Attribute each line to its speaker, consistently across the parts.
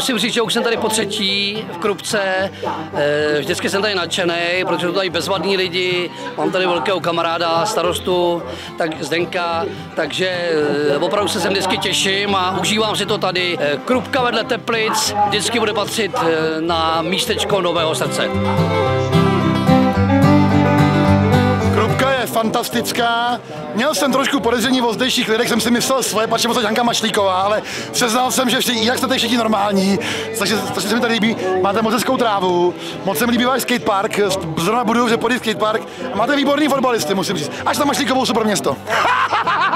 Speaker 1: že už jsem tady po třetí v Krupce, eh, vždycky jsem tady nadšený, protože jsou tady bezvadní lidi, mám tady velkého kamaráda, starostu, tak Zdenka, takže eh, opravdu se sem vždycky těším a užívám si to tady. Eh, Krupka vedle Teplic vždycky bude patřit na místečko Nového srdce.
Speaker 2: Fantastická. Měl jsem trošku podezření o zdejších lidech, jsem si myslel svoje, pač je Janka Mašlíková, ale seznal jsem, že všichni, jak jste tady všichni normální, takže, takže se mi tady líbí. Máte moc hezkou trávu, moc se mi líbí váš skatepark, zrovna budu, že podí skatepark a máte výborný fotbalisty, musím říct. Až na Mašlíkovou super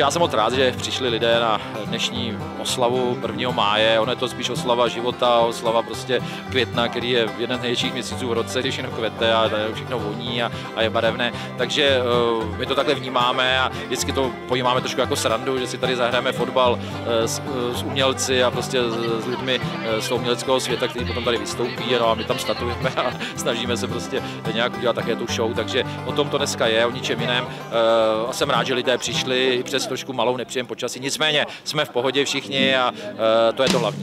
Speaker 3: Takže já jsem moc rád, že přišli lidé na dnešní oslavu 1. máje. Ono je to spíš oslava života, oslava prostě května, který je jeden z největších měsíců v roce, když všechno kvete a všechno voní a, a je barevné. Takže uh, my to takhle vnímáme a vždycky to pojímáme trošku jako srandu, že si tady zahrajeme fotbal uh, s, uh, s, umělci a prostě s, s lidmi z toho uměleckého světa, který potom tady vystoupí no a my tam statujeme a snažíme se prostě nějak udělat také tu show. Takže o tom to dneska je, o ničem jiném. A jsem rád, že lidé přišli i přes trošku malou nepříjem počasí. Nicméně jsme v pohodě všichni a uh, to je to hlavní.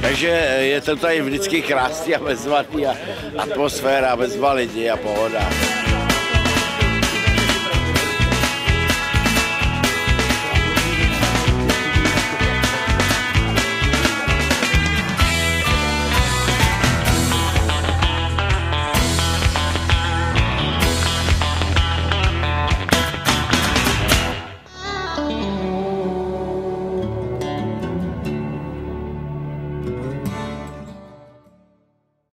Speaker 4: Takže je to tady vždycky krásný a bezvadný a atmosféra, bezva lidi a pohoda.